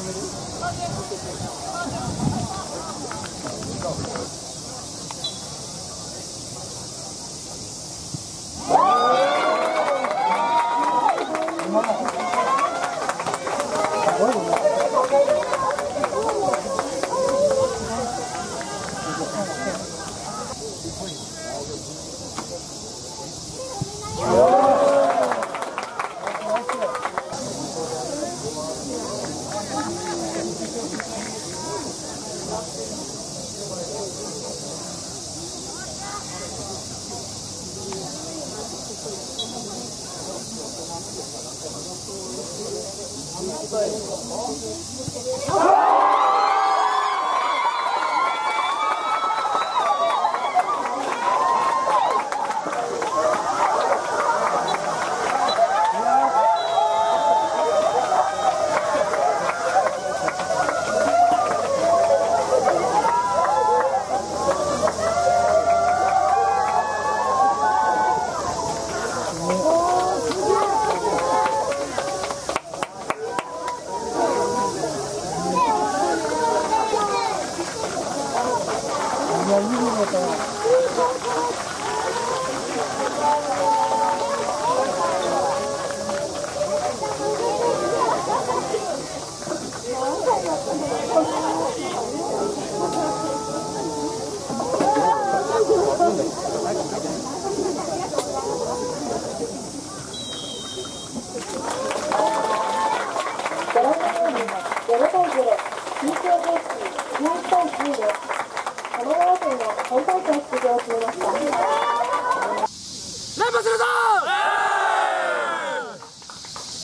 ご覧 Isso aí. うに0対0 PK 平均11対10で神奈川県の本大会出場を決めました